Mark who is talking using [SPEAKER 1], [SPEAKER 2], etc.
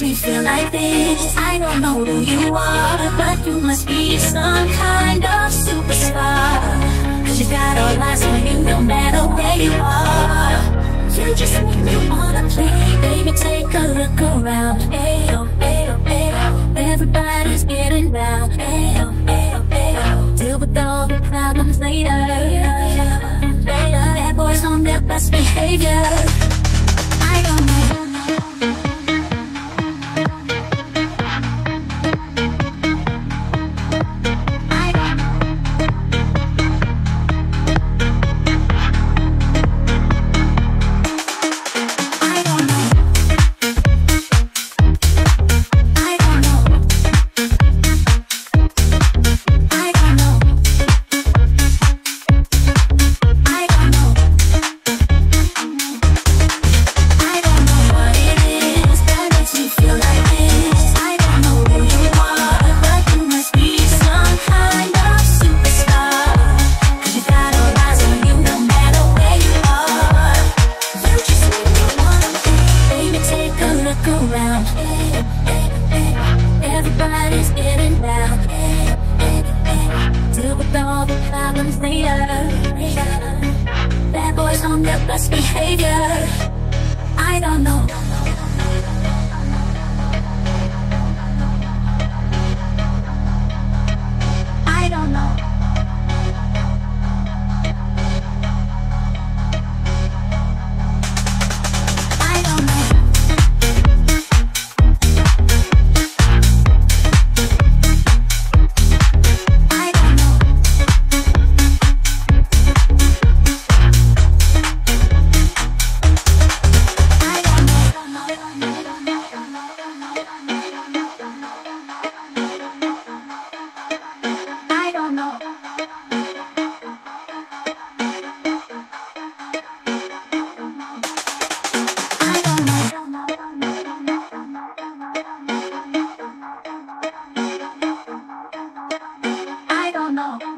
[SPEAKER 1] makes me feel like this. I don't know who you are But you must be some kind of superstar. Cause you got all eyes on you no matter where you are. You just make me wanna play. Baby, take a look around. Ayo, ayo, ayo. Everybody's getting down Ayo, ayo, ayo. Deal with all the problems later. Later, bad boys on their best behavior problems. Bad boys on their best behavior. no.